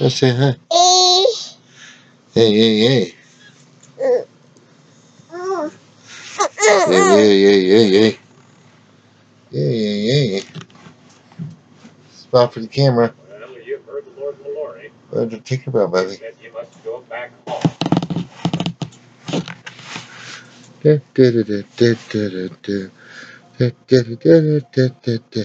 Let's say hi. Hey, hey, hey. Hey, hey, hey, hey, hey. Hey, hey, hey. Spot for the camera. Well, you've heard the Lord Mallory. What did you think about, buddy? You must go back home. Da, da, da, da, da, da. Da, da, da, da, da, da, da. Da,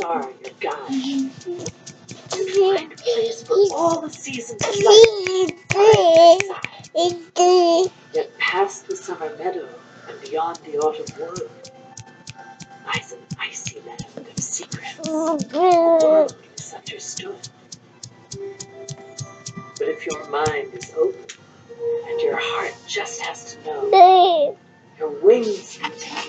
star in your guide, you'd find a place for all the seasons of life. Yet past the summer meadow and beyond the autumn wood lies an icy land of secrets, a world misunderstood. But if your mind is open and your heart just has to know, your wings can take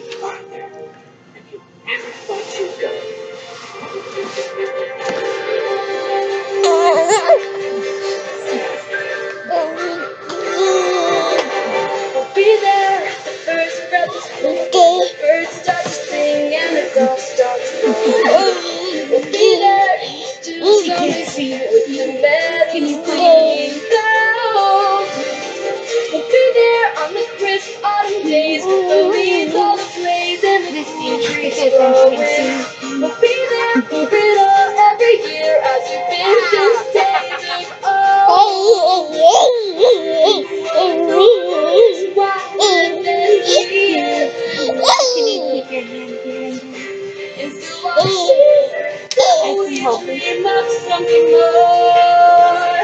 trees growing. We'll be there for it all every year as we've been since days of old. Wild and free. Is the one we dream of something more.